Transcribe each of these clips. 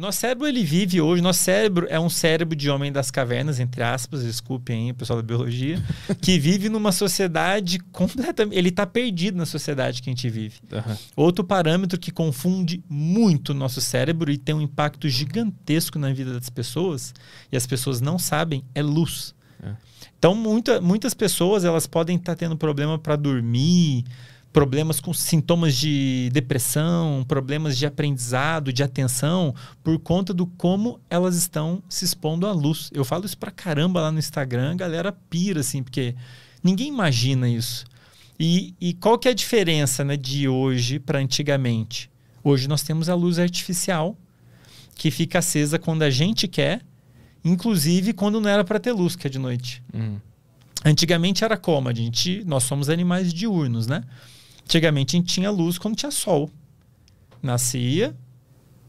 Nosso cérebro, ele vive hoje. Nosso cérebro é um cérebro de homem das cavernas, entre aspas, desculpem aí, pessoal da biologia, que vive numa sociedade completamente. Ele está perdido na sociedade que a gente vive. Aham. Outro parâmetro que confunde muito o nosso cérebro e tem um impacto gigantesco na vida das pessoas, e as pessoas não sabem, é luz. É. Então, muita, muitas pessoas elas podem estar tendo problema para dormir, problemas com sintomas de depressão, problemas de aprendizado, de atenção, por conta do como elas estão se expondo à luz. Eu falo isso pra caramba lá no Instagram, a galera pira, assim, porque ninguém imagina isso. E, e qual que é a diferença né, de hoje para antigamente? Hoje nós temos a luz artificial, que fica acesa quando a gente quer, inclusive quando não era para ter luz, que é de noite. Uhum. Antigamente era como? A gente, nós somos animais diurnos, né? Antigamente a gente tinha luz quando tinha sol. Nascia,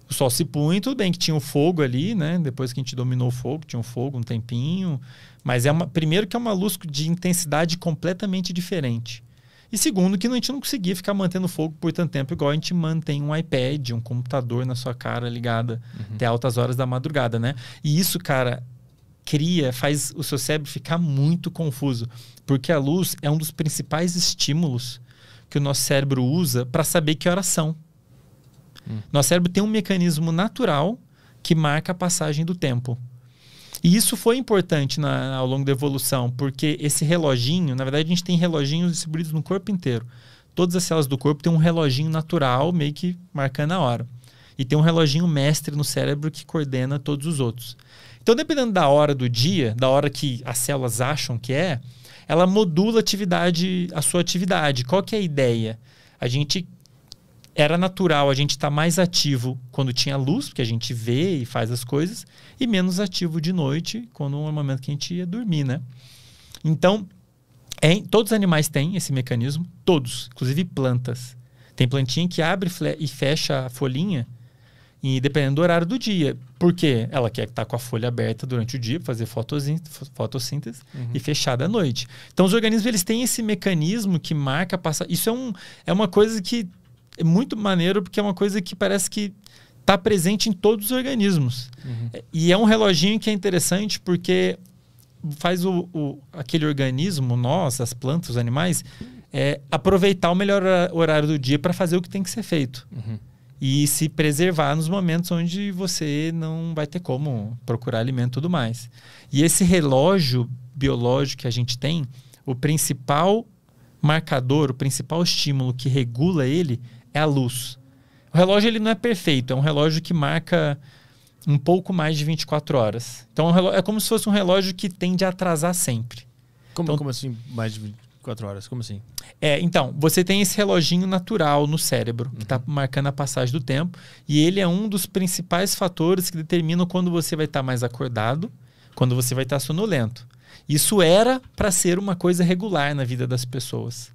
o sol se punha, tudo bem que tinha o fogo ali, né? Depois que a gente dominou o fogo, tinha um fogo um tempinho. Mas é uma, primeiro que é uma luz de intensidade completamente diferente. E segundo, que a gente não conseguia ficar mantendo fogo por tanto tempo, igual a gente mantém um iPad, um computador na sua cara ligada até altas horas da madrugada, né? E isso, cara, cria, faz o seu cérebro ficar muito confuso. Porque a luz é um dos principais estímulos que o nosso cérebro usa para saber que horas são. Nosso cérebro tem um mecanismo natural que marca a passagem do tempo. E isso foi importante na- ao longo da evolução, porque esse reloginho, na verdade, a gente tem reloginhos distribuídos no corpo inteiro. Todas as células do corpo têm um reloginho natural, meio que marcando a hora. E tem um reloginho mestre no cérebro que coordena todos os outros. Então, dependendo da hora do dia, da hora que as células acham que é, ela modula a atividade, a sua atividade. Qual que é a ideia? A gente era natural a gente estar mais ativo quando tinha luz, porque a gente vê e faz as coisas, e menos ativo de noite, quando é o momento que a gente ia dormir, né? Então, é, todos os animais têm esse mecanismo, todos, inclusive plantas. Tem plantinha que abre e fecha a folhinha, e dependendo do horário do dia. Por quê? Ela quer estar com a folha aberta durante o dia, fazer fotossíntese, fotossíntese e fechada à noite. Então, os organismos eles têm esse mecanismo que marca passar. Isso é, um, é uma coisa que é muito maneiro, porque é uma coisa que parece que está presente em todos os organismos. É, E é um reloginho que é interessante porque faz o, o- aquele organismo, nós, as plantas, os animais, é, aproveitar o melhor horário do dia para fazer o que tem que ser feito. Uhum. E se preservar nos momentos onde você não vai ter como procurar alimento e tudo mais. E esse relógio biológico que a gente tem, o principal marcador, o principal estímulo que regula ele é a luz. O relógio ele não é perfeito, é um relógio que marca um pouco mais de 24 horas. Então é é como se fosse um relógio que tende a atrasar sempre. Como, Então- como assim, mais de 24 horas? Como assim? É, então, você tem esse reloginho natural no cérebro, que está marcando a passagem do tempo, e ele é um dos principais fatores que determinam quando você vai estar mais acordado, quando você vai estar sonolento. Isso era para ser uma coisa regular na vida das pessoas.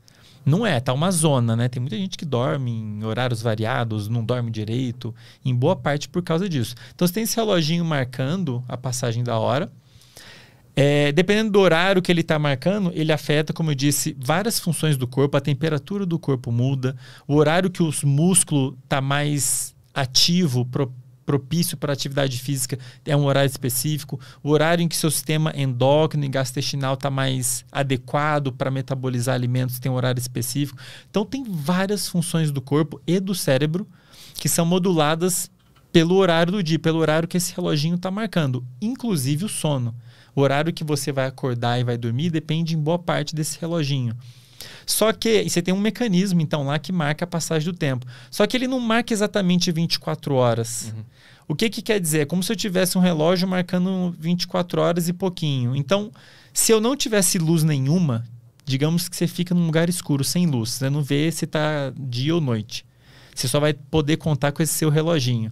Não é, tá uma zona, né? Tem muita gente que dorme em horários variados, não dorme direito, em boa parte por causa disso. Então você tem esse reloginho marcando a passagem da hora. É, dependendo do horário que ele está marcando, ele afeta, como eu disse, várias funções do corpo. A temperatura do corpo muda. O horário que os músculos está mais ativo, pro- propício para atividade física, é um horário específico. O horário em que seu sistema endócrino e gastrointestinal está mais adequado para metabolizar alimentos tem um horário específico. Então, tem várias funções do corpo e do cérebro que são moduladas pelo horário do dia, pelo horário que esse reloginho está marcando, inclusive o sono. O horário que você vai acordar e vai dormir depende em boa parte desse reloginho. Só que você tem um mecanismo, então, lá que marca a passagem do tempo. Só que ele não marca exatamente 24 horas. O que, que quer dizer? É como se eu tivesse um relógio marcando 24 horas e pouquinho. Então, se eu não tivesse luz nenhuma, digamos que você fica num lugar escuro, sem luz, você não vê se está dia ou noite. Você só vai poder contar com esse seu reloginho.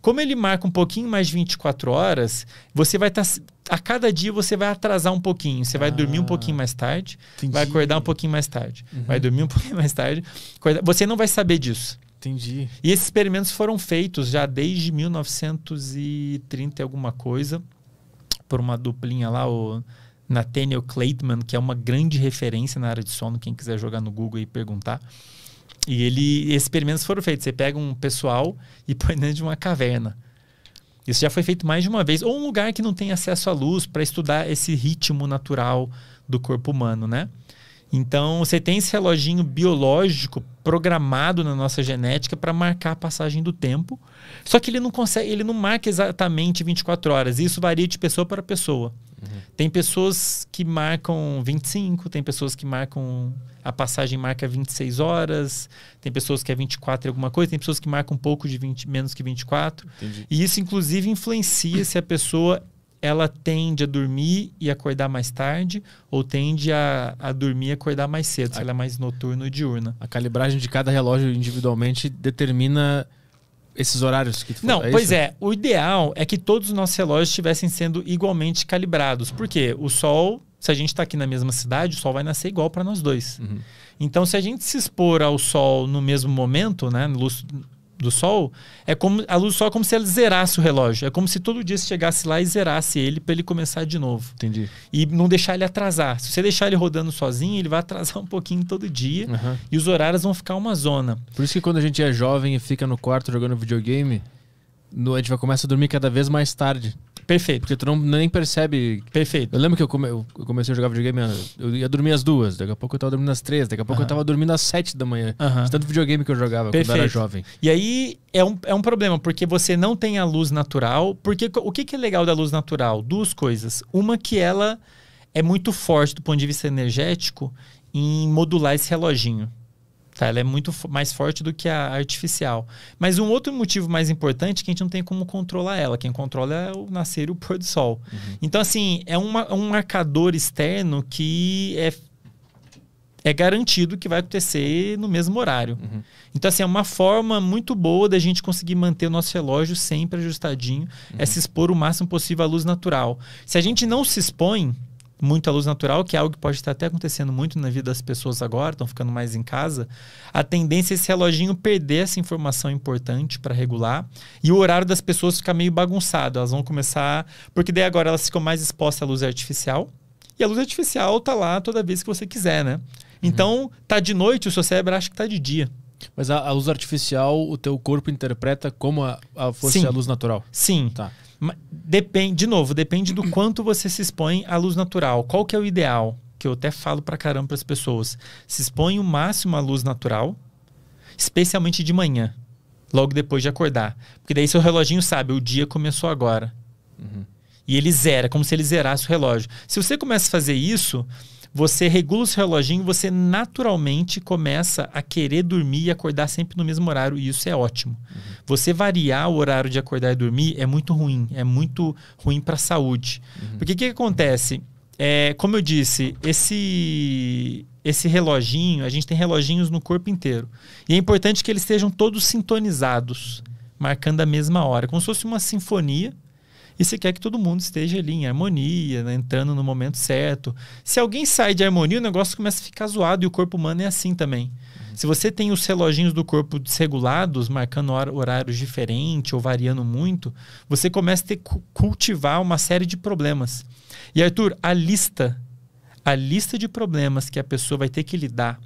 Como ele marca um pouquinho mais de 24 horas, você vai estar. A cada dia você vai atrasar um pouquinho. Você vai dormir um Ah, pouquinho mais tarde, entendi. vai acordar um pouquinho mais tarde. Vai dormir um pouquinho mais tarde. acordar- Você não vai saber disso. Entendi. E esses experimentos foram feitos já desde 1930 e alguma coisa, por uma duplinha lá, o Nathaniel Claytman, que é uma grande referência na área de sono, quem quiser jogar no Google e perguntar. E ele, esses experimentos foram feitos. Você pega um pessoal e põe dentro de uma caverna. Isso já foi feito mais de uma vez. Ou um lugar que não tem acesso à luz para estudar esse ritmo natural do corpo humano, né? Então, você tem esse reloginho biológico programado na nossa genética para marcar a passagem do tempo. Só que ele não consegue, ele não marca exatamente 24 horas. Isso varia de pessoa para pessoa. Uhum. Tem pessoas que marcam 25, tem pessoas que marcam a passagem marca 26 horas, tem pessoas que é 24 e alguma coisa, tem pessoas que marcam um pouco de 20, menos que 24. Entendi. E isso inclusive influencia se a pessoa ela tende a dormir e acordar mais tarde ou tende a, a dormir e acordar mais cedo, se ela é mais noturna ou diurna. A calibragem de cada relógio individualmente determina esses horários que tu Não, é pois isso? é. O ideal é que todos os nossos relógios estivessem sendo igualmente calibrados. Porque o Sol, se a gente está aqui na mesma cidade, o Sol vai nascer igual para nós dois. Uhum. Então, se a gente se expor ao Sol no mesmo momento, né, luz, do Sol, é como a luz do Sol é como se ela zerasse o relógio. É como se todo dia você chegasse lá e zerasse ele para ele começar de novo. Entendi. E não deixar ele atrasar. Se você deixar ele rodando sozinho, ele vai atrasar um pouquinho todo dia uhum. e os horários vão ficar uma zona. Por isso que quando a gente é jovem e fica no quarto jogando videogame, no, a gente vai começar a dormir cada vez mais tarde. Perfeito. Porque tu não, nem percebe. Perfeito. Eu lembro que eu, come, eu comecei a jogar videogame, eu ia dormir às duas, daqui a pouco eu tava dormindo às três, daqui a pouco eu tava dormindo às sete da manhã. Tanto videogame que eu jogava Perfeito. quando eu era jovem. E aí é um, é um problema, porque você não tem a luz natural. Porque o que, que é legal da luz natural? Duas coisas. Uma que ela é muito forte do ponto de vista energético em modular esse reloginho. Tá? Ela é muito mais forte do que a artificial. Mas um outro motivo mais importante é que a gente não tem como controlar ela. Quem controla é o nascer e o pôr do sol. Uhum. Então, assim, é uma, um marcador externo que é, é garantido que vai acontecer no mesmo horário. Uhum. Então, assim, é uma forma muito boa da gente conseguir manter o nosso relógio sempre ajustadinho, uhum. é se expor o máximo possível à luz natural. Se a gente não se expõe, muita luz natural, que é algo que pode estar até acontecendo muito na vida das pessoas agora, estão ficando mais em casa, a tendência é esse reloginho perder essa informação importante para regular e o horário das pessoas ficar meio bagunçado. Elas vão começar. Porque daí agora elas ficam mais expostas à luz artificial. E a luz artificial tá lá toda vez que você quiser, né? Então, uhum. tá de noite, o seu cérebro acha que tá de dia. Mas a, a luz artificial, o teu corpo interpreta como a, a fosse Sim. a luz natural. Sim. Tá. Depende, de novo, depende do quanto você se expõe à luz natural. Qual que é o ideal? Que eu até falo pra caramba as pessoas. Se expõe o máximo à luz natural, especialmente de manhã, logo depois de acordar. Porque daí seu reloginho sabe, o dia começou agora. Uhum. E ele zera, como se ele zerasse o relógio. Se você começa a fazer isso, você regula o seu reloginho, você naturalmente começa a querer dormir e acordar sempre no mesmo horário, e isso é ótimo. Uhum. Você variar o horário de acordar e dormir é muito ruim, é muito ruim para a saúde. Uhum. Porque o que, que acontece? É, como eu disse, esse esse reloginho, a gente tem reloginhos no corpo inteiro. E é importante que eles estejam todos sintonizados, marcando a mesma hora, como se fosse uma sinfonia e você quer que todo mundo esteja ali em harmonia, né, entrando no momento certo. Se alguém sai de harmonia, o negócio começa a ficar zoado e o corpo humano é assim também. Uhum. Se você tem os reloginhos do corpo desregulados, marcando horários diferentes ou variando muito, você começa a ter, cultivar uma série de problemas. E Arthur, a lista, a lista de problemas que a pessoa vai ter que lidar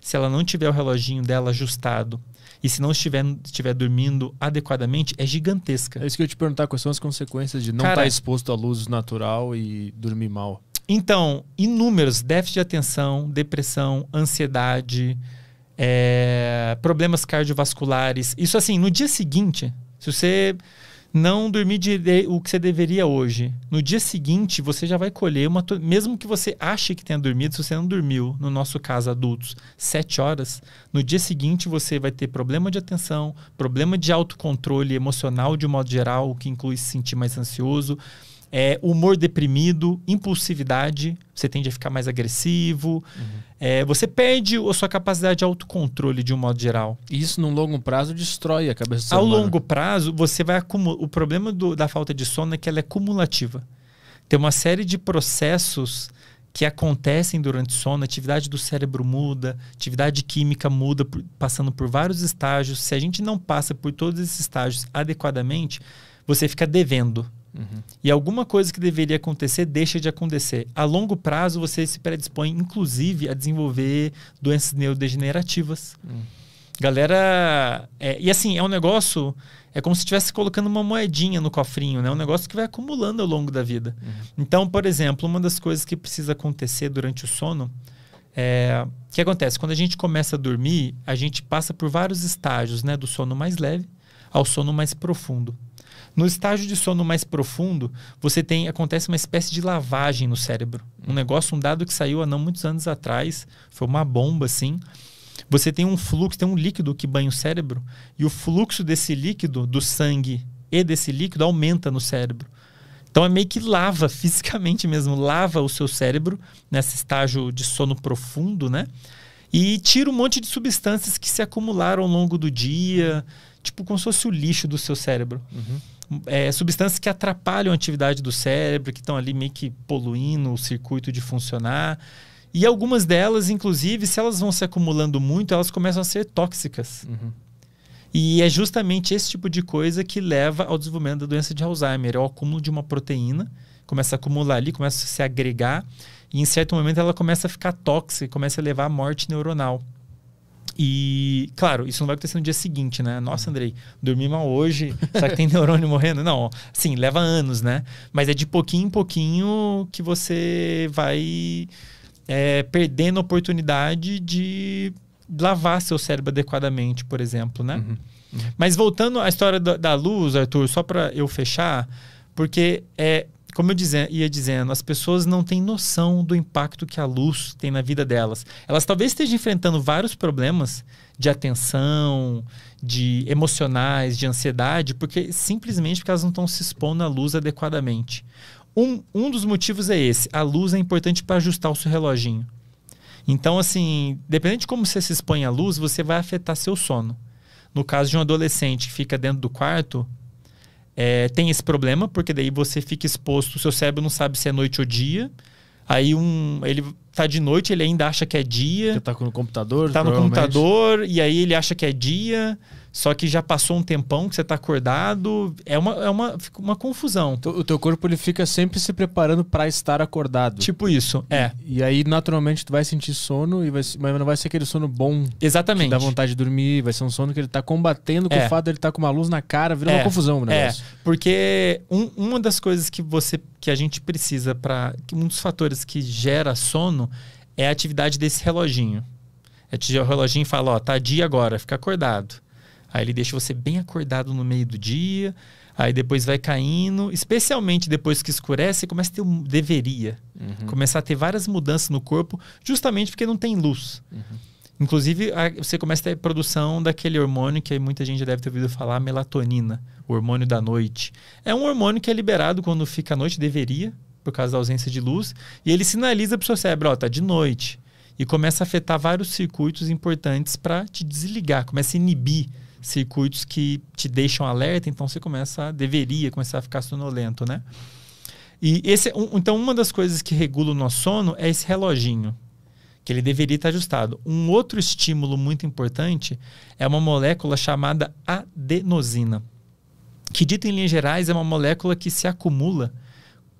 se ela não tiver o reloginho dela ajustado, e se não estiver, estiver dormindo adequadamente, é gigantesca. É isso que eu ia te perguntar, quais são as consequências de não estar tá exposto à luz natural e dormir mal? Então, inúmeros, déficit de atenção, depressão, ansiedade, é, problemas cardiovasculares. Isso assim, no dia seguinte, se você não dormir o que você deveria hoje. No dia seguinte, você já vai colher uma. Mesmo que você ache que tenha dormido, se você não dormiu, no nosso caso, adultos, sete horas, no dia seguinte você vai ter problema de atenção, problema de autocontrole emocional de um modo geral, o que inclui se sentir mais ansioso, é, humor deprimido, impulsividade, você tende a ficar mais agressivo, uhum. é, você perde a sua capacidade de autocontrole de um modo geral. E isso, no longo prazo, destrói a cabeça do Ao longo prazo, você vai acumular. O problema do, da falta de sono é que ela é cumulativa. Tem uma série de processos que acontecem durante o sono, a atividade do cérebro muda, atividade química muda, por, passando por vários estágios. Se a gente não passa por todos esses estágios adequadamente, você fica devendo. Uhum. E alguma coisa que deveria acontecer deixa de acontecer. A longo prazo, você se predispõe, inclusive, a desenvolver doenças neurodegenerativas. Uhum. Galera. É, e assim, é um negócio. É como se estivesse colocando uma moedinha no cofrinho, né? Um negócio que vai acumulando ao longo da vida. Uhum. Então, por exemplo, uma das coisas que precisa acontecer durante o sono é. O que acontece? Quando a gente começa a dormir, a gente passa por vários estágios, né? Do sono mais leve ao sono mais profundo. No estágio de sono mais profundo, você tem acontece uma espécie de lavagem no cérebro. Um negócio, um dado que saiu há não muitos anos atrás, foi uma bomba assim. Você tem um fluxo, tem um líquido que banha o cérebro e o fluxo desse líquido, do sangue e desse líquido aumenta no cérebro. Então é meio que lava fisicamente mesmo, lava o seu cérebro nesse estágio de sono profundo, né? E tira um monte de substâncias que se acumularam ao longo do dia, tipo como se fosse o lixo do seu cérebro. Uhum. É, substâncias que atrapalham a atividade do cérebro, que estão ali meio que poluindo o circuito de funcionar. E algumas delas, inclusive, se elas vão se acumulando muito, elas começam a ser tóxicas. Uhum. E é justamente esse tipo de coisa que leva ao desenvolvimento da doença de Alzheimer. É o acúmulo de uma proteína, começa a acumular ali, começa a se agregar, e em certo momento ela começa a ficar tóxica, começa a levar à morte neuronal. E, claro, isso não vai acontecer no dia seguinte, né? Nossa, Andrei, dormi mal hoje, será que tem neurônio morrendo? Não, sim, leva anos, né? Mas é de pouquinho em pouquinho que você vai é, perdendo a oportunidade de lavar seu cérebro adequadamente, por exemplo, né? Uhum, uhum. Mas voltando à história da, da luz, Arthur, só para eu fechar, porque é como eu ia dizendo, as pessoas não têm noção do impacto que a luz tem na vida delas. Elas talvez estejam enfrentando vários problemas de atenção, de emocionais, de ansiedade, porque simplesmente porque elas não estão se expondo à luz adequadamente. Um, um dos motivos é esse: a luz é importante para ajustar o seu reloginho. Então, assim, dependendo de como você se expõe à luz, você vai afetar seu sono. No caso de um adolescente que fica dentro do quarto, é, tem esse problema, porque daí você fica exposto, o seu cérebro não sabe se é noite ou dia. Aí um, ele tá de noite, ele ainda acha que é dia. Você tá no computador? Tá no computador, e aí ele acha que é dia. Só que já passou um tempão que você está acordado, é uma, é uma, uma confusão. O teu corpo ele fica sempre se preparando para estar acordado. Tipo isso, é. E, e, aí, naturalmente, tu vai sentir sono, e vai, mas não vai ser aquele sono bom. Exatamente. Que dá vontade de dormir, vai ser um sono que ele está combatendo com é. o fato de ele estar tá com uma luz na cara, vira é. uma confusão negócio. É, porque um, uma das coisas que você que a gente precisa para. Um dos fatores que gera sono é a atividade desse reloginho. É o reloginho fala, ó, tá dia agora, fica acordado. Aí ele deixa você bem acordado no meio do dia, aí depois vai caindo, especialmente depois que escurece, começa a ter um deveria, uhum. começar a ter várias mudanças no corpo, justamente porque não tem luz. Uhum. Inclusive, a, você começa a ter produção daquele hormônio que muita gente já deve ter ouvido falar, melatonina, o hormônio da noite. É um hormônio que é liberado quando fica à noite, deveria, por causa da ausência de luz, e ele sinaliza para o seu cérebro, ó, tá de noite. E começa a afetar vários circuitos importantes para te desligar, começa a inibir circuitos que te deixam alerta, então você começa deveria começar a ficar sonolento, né? E esse, um, então uma das coisas que regula o nosso sono é esse reloginho, que ele deveria estar ajustado. Um outro estímulo muito importante é uma molécula chamada adenosina, que dito em linhas gerais é uma molécula que se acumula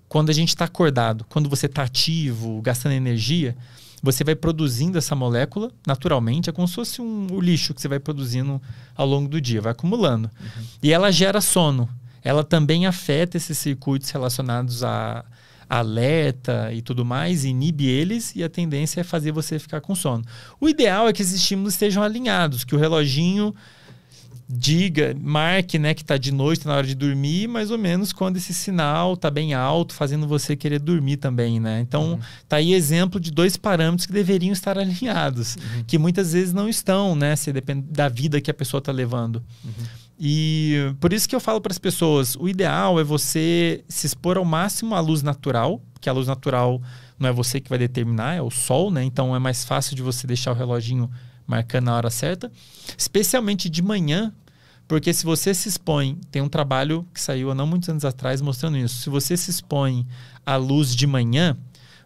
quando a gente está acordado, quando você está ativo, gastando energia, você vai produzindo essa molécula naturalmente, é como se fosse um, o lixo que você vai produzindo ao longo do dia, vai acumulando. Uhum. E ela gera sono. Ela também afeta esses circuitos relacionados a alerta e tudo mais, inibe eles e a tendência é fazer você ficar com sono. O ideal é que esses estímulos estejam alinhados, que o reloginho diga, marque, né, que está de noite, tá na hora de dormir, mais ou menos quando esse sinal está bem alto, fazendo você querer dormir também, né? Então, uhum. tá aí exemplo de dois parâmetros que deveriam estar alinhados, uhum. que muitas vezes não estão, né? Se depende da vida que a pessoa está levando. Uhum. E por isso que eu falo para as pessoas, o ideal é você se expor ao máximo à luz natural, que a luz natural não é você que vai determinar, é o sol, né? Então é mais fácil de você deixar o reloginho marcando a hora certa, especialmente de manhã, porque se você se expõe, tem um trabalho que saiu há não muitos anos atrás mostrando isso. Se você se expõe à luz de manhã,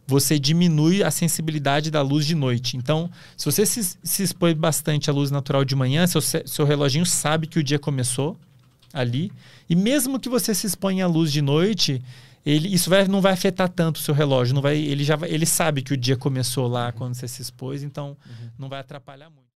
você diminui a sensibilidade da luz de noite. Então, se você se, se expõe bastante à luz natural de manhã, seu, seu reloginho sabe que o dia começou ali. E mesmo que você se exponha à luz de noite, ele, isso vai, não vai afetar tanto o seu relógio. Não vai, ele já ele sabe que o dia começou lá quando você se expôs, então uhum. não vai atrapalhar muito.